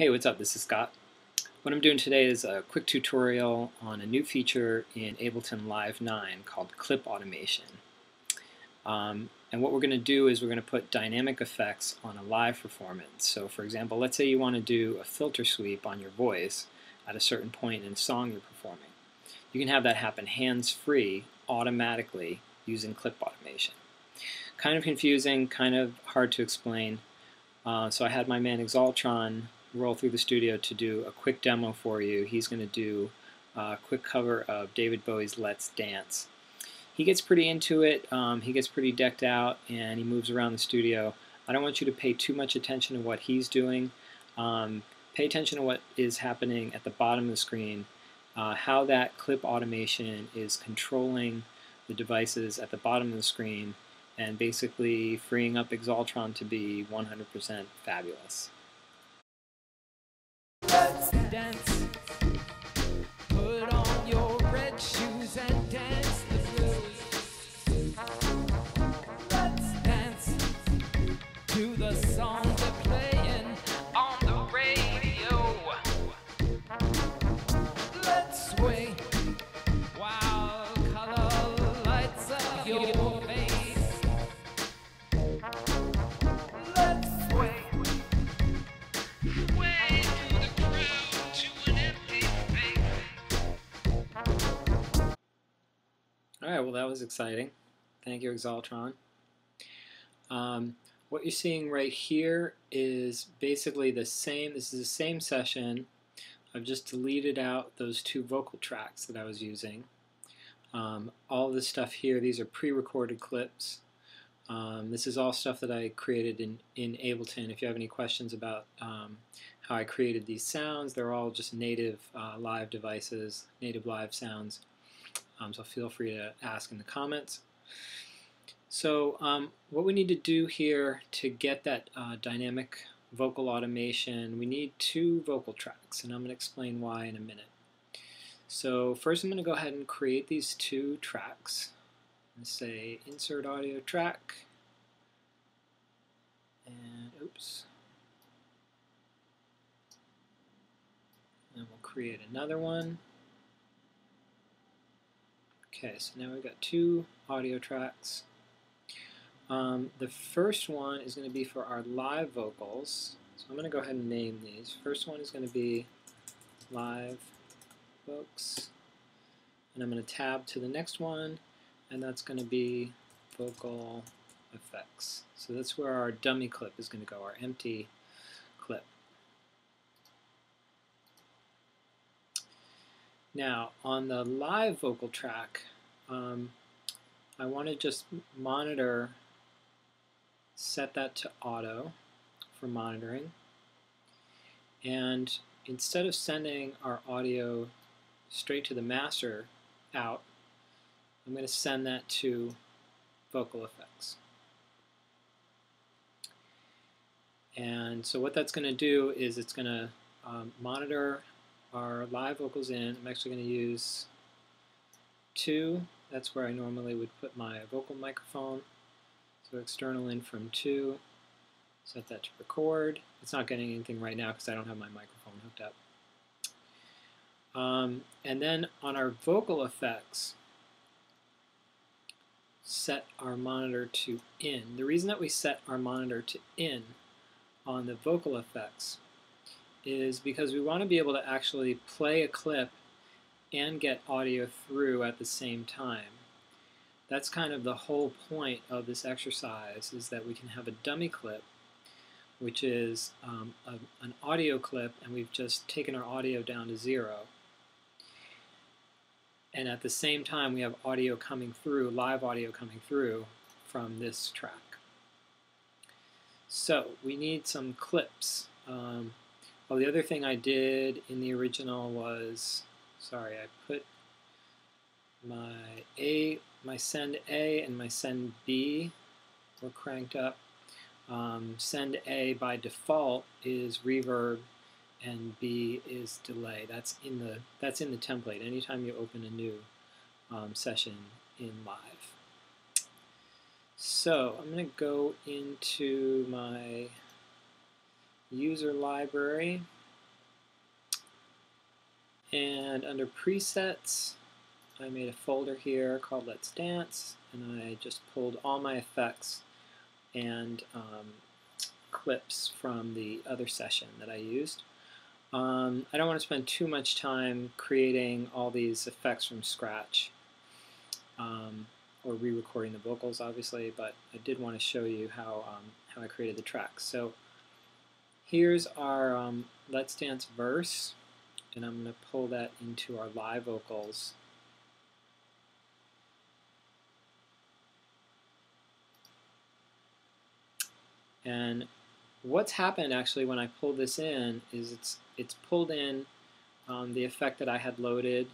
Hey, what's up? This is Scott. What I'm doing today is a quick tutorial on a new feature in Ableton Live 9 called Clip Automation. Um, and what we're going to do is we're going to put dynamic effects on a live performance. So for example, let's say you want to do a filter sweep on your voice at a certain point in a song you're performing. You can have that happen hands-free automatically using Clip Automation. Kind of confusing, kind of hard to explain. Uh, so I had my man Exaltron roll through the studio to do a quick demo for you. He's going to do a quick cover of David Bowie's Let's Dance. He gets pretty into it, um, he gets pretty decked out, and he moves around the studio. I don't want you to pay too much attention to what he's doing. Um, pay attention to what is happening at the bottom of the screen, uh, how that clip automation is controlling the devices at the bottom of the screen and basically freeing up Exaltron to be 100% fabulous dance. Put on your red shoes well that was exciting. Thank you, Exaltron. Um, what you're seeing right here is basically the same, this is the same session. I've just deleted out those two vocal tracks that I was using. Um, all this stuff here, these are pre-recorded clips. Um, this is all stuff that I created in, in Ableton. If you have any questions about um, how I created these sounds, they're all just native uh, live devices, native live sounds. Um, so feel free to ask in the comments. So um, what we need to do here to get that uh, dynamic vocal automation, we need two vocal tracks, and I'm going to explain why in a minute. So first I'm going to go ahead and create these two tracks. Let's say insert audio track, and oops, and we'll create another one. Okay, so now we've got two audio tracks. Um, the first one is going to be for our live vocals. So I'm going to go ahead and name these. First one is going to be live vocals. And I'm going to tab to the next one, and that's going to be vocal effects. So that's where our dummy clip is going to go, our empty clip. Now, on the live vocal track, um, I want to just monitor, set that to auto for monitoring. And instead of sending our audio straight to the master out, I'm going to send that to vocal effects. And so what that's going to do is it's going to um, monitor our live vocals in. I'm actually going to use two. That's where I normally would put my vocal microphone. So external in from two. Set that to record. It's not getting anything right now because I don't have my microphone hooked up. Um, and then on our vocal effects, set our monitor to in. The reason that we set our monitor to in on the vocal effects is because we want to be able to actually play a clip and get audio through at the same time. That's kind of the whole point of this exercise is that we can have a dummy clip which is um, a, an audio clip and we've just taken our audio down to zero. And at the same time we have audio coming through, live audio coming through from this track. So we need some clips. Um, the other thing I did in the original was, sorry, I put my A, my send A and my send B were cranked up. Um, send A by default is reverb and B is delay. That's in the that's in the template. Anytime you open a new um, session in live. So I'm going to go into my user library And under presets, I made a folder here called Let's Dance, and I just pulled all my effects and um, clips from the other session that I used. Um, I don't want to spend too much time creating all these effects from scratch um, or re-recording the vocals obviously, but I did want to show you how, um, how I created the tracks. So here's our um, Let's Dance verse and I'm going to pull that into our live vocals. And what's happened actually when I pull this in is it's it's pulled in um, the effect that I had loaded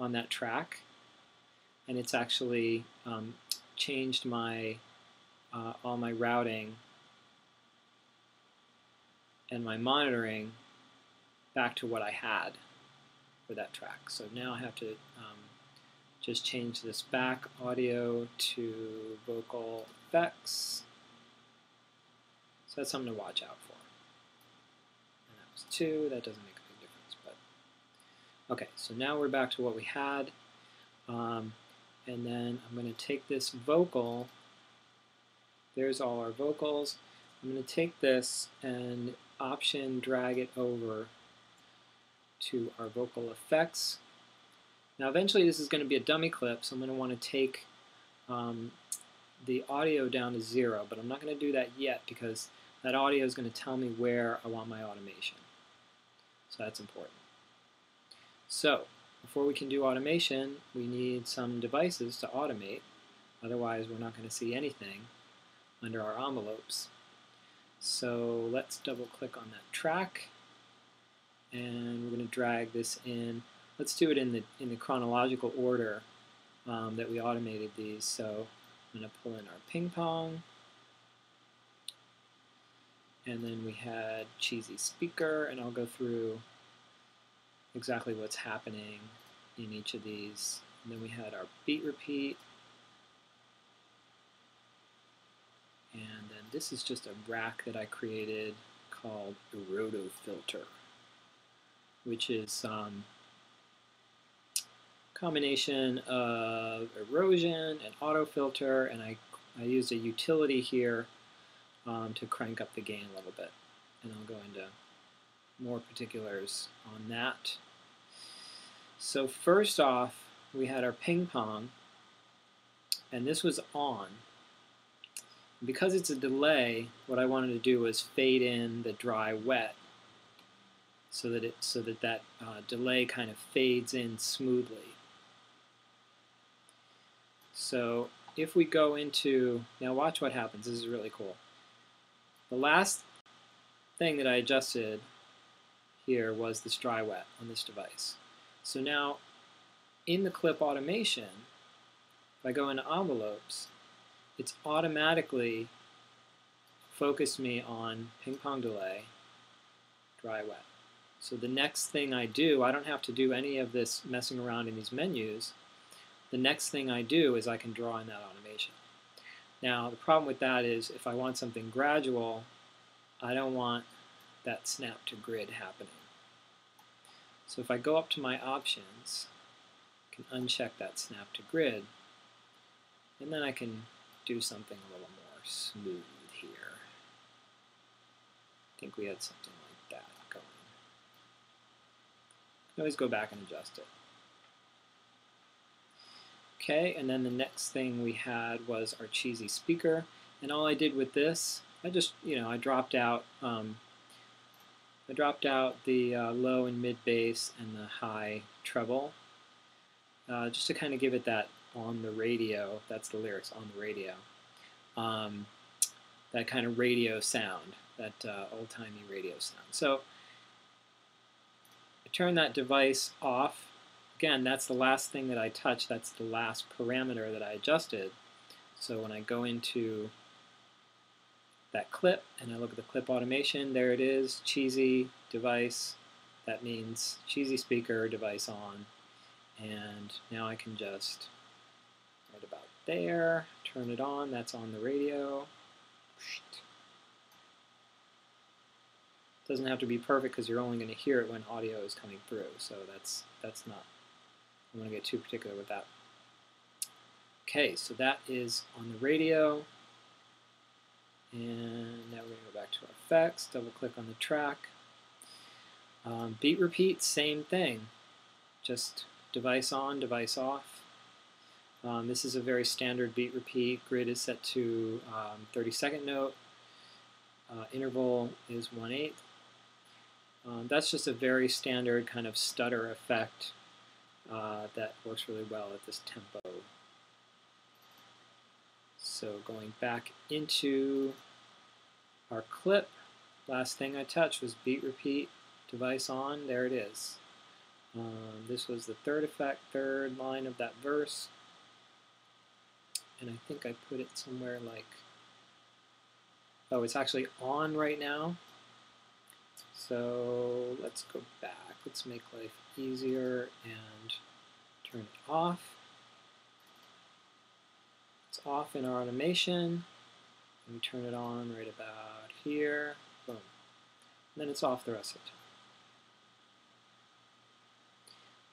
on that track and it's actually um, changed my uh, all my routing and my monitoring back to what I had for that track. So now I have to um, just change this back audio to vocal effects. So that's something to watch out for. And that was two, that doesn't make a big difference. but Okay, so now we're back to what we had. Um, and then I'm going to take this vocal, there's all our vocals. I'm going to take this and option drag it over to our vocal effects. Now eventually this is going to be a dummy clip, so I'm going to want to take um, the audio down to zero, but I'm not going to do that yet because that audio is going to tell me where I want my automation. So that's important. So before we can do automation, we need some devices to automate. Otherwise, we're not going to see anything under our envelopes. So let's double click on that track and we're going to drag this in. Let's do it in the in the chronological order um, that we automated these. So I'm going to pull in our ping pong, and then we had cheesy speaker, and I'll go through exactly what's happening in each of these. And then we had our beat repeat, and then this is just a rack that I created called Erodo Filter which is um, combination of erosion and auto filter, and I, I used a utility here um, to crank up the gain a little bit. And I'll go into more particulars on that. So first off, we had our ping pong, and this was on. Because it's a delay, what I wanted to do was fade in the dry wet so that it so that that uh, delay kind of fades in smoothly. So if we go into now, watch what happens. This is really cool. The last thing that I adjusted here was this dry wet on this device. So now in the clip automation, if I go into envelopes, it's automatically focused me on ping pong delay, dry wet. So the next thing I do, I don't have to do any of this messing around in these menus. The next thing I do is I can draw in that automation. Now the problem with that is if I want something gradual, I don't want that snap to grid happening. So if I go up to my options, I can uncheck that snap to grid, and then I can do something a little more smooth here. I think we had something like that going. You can always go back and adjust it. Okay, and then the next thing we had was our cheesy speaker. And all I did with this, I just, you know, I dropped out, um, I dropped out the uh, low and mid bass and the high treble, uh, just to kind of give it that on the radio, that's the lyrics, on the radio, um, that kind of radio sound, that uh, old-timey radio sound. So I turn that device off, again, that's the last thing that I touch. That's the last parameter that I adjusted. So when I go into that clip and I look at the clip automation, there it is, cheesy device. That means cheesy speaker device on. And now I can just there, turn it on, that's on the radio. doesn't have to be perfect because you're only going to hear it when audio is coming through. So that's that's not. I'm going to get too particular with that. Okay, so that is on the radio. And now we're going to go back to our effects, double click on the track. Um, beat repeat, same thing. Just device on, device off. Um, this is a very standard beat repeat. Grid is set to um, 30 second note. Uh, interval is 1 8. Um, that's just a very standard kind of stutter effect uh, that works really well at this tempo. So going back into our clip, last thing I touched was beat repeat, device on, there it is. Um, this was the third effect, third line of that verse. And I think I put it somewhere like, oh, it's actually on right now. So let's go back. Let's make life easier and turn it off. It's off in our automation. And we turn it on right about here. Boom. And then it's off the rest of the time.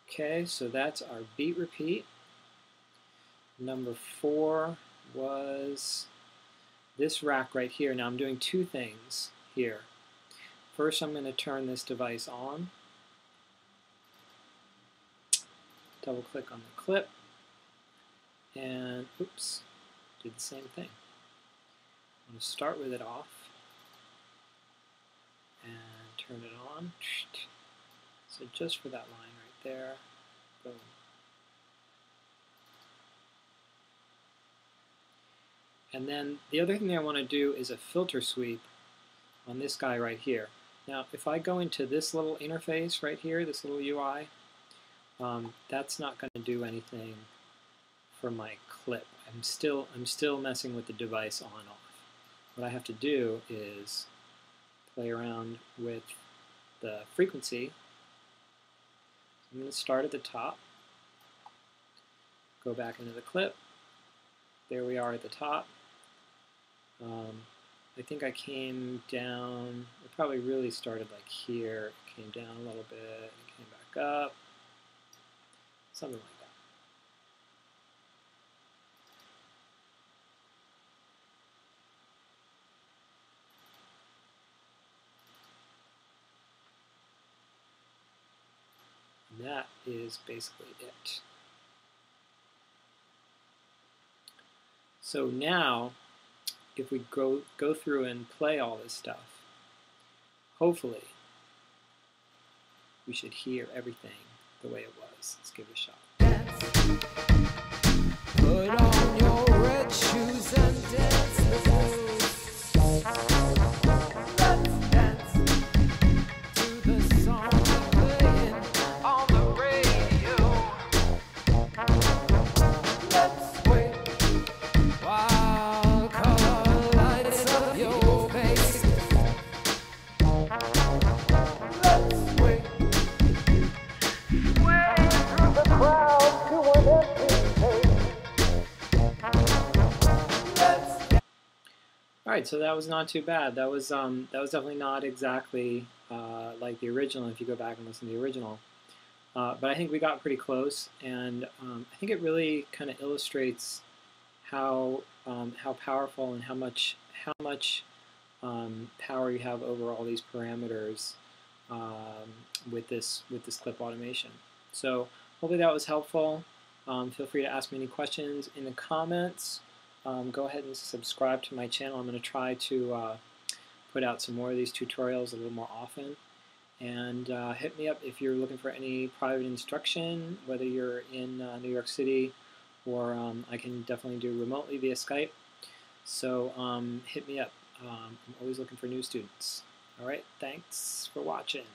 Okay, so that's our beat repeat. Number four was this rack right here. Now I'm doing two things here. First I'm going to turn this device on. Double click on the clip and oops, do the same thing. I'm going to start with it off and turn it on. So just for that line right there, boom. And then the other thing I want to do is a filter sweep on this guy right here. Now, if I go into this little interface right here, this little UI, um, that's not going to do anything for my clip. I'm still I'm still messing with the device on off. What I have to do is play around with the frequency. I'm going to start at the top, go back into the clip. There we are at the top. Um, I think I came down, it probably really started like here, came down a little bit, came back up, something like that. And that is basically it. So now if we go, go through and play all this stuff, hopefully we should hear everything the way it was. Let's give it a shot. All right, so that was not too bad. That was um, that was definitely not exactly uh, like the original. If you go back and listen to the original, uh, but I think we got pretty close, and um, I think it really kind of illustrates how um, how powerful and how much how much um, power you have over all these parameters um, with this with this clip automation. So hopefully that was helpful. Um, feel free to ask me any questions in the comments um, go ahead and subscribe to my channel. I'm going to try to uh, put out some more of these tutorials a little more often. And uh, hit me up if you're looking for any private instruction, whether you're in uh, New York City or um, I can definitely do remotely via Skype. So um, hit me up. Um, I'm always looking for new students. All right, thanks for watching.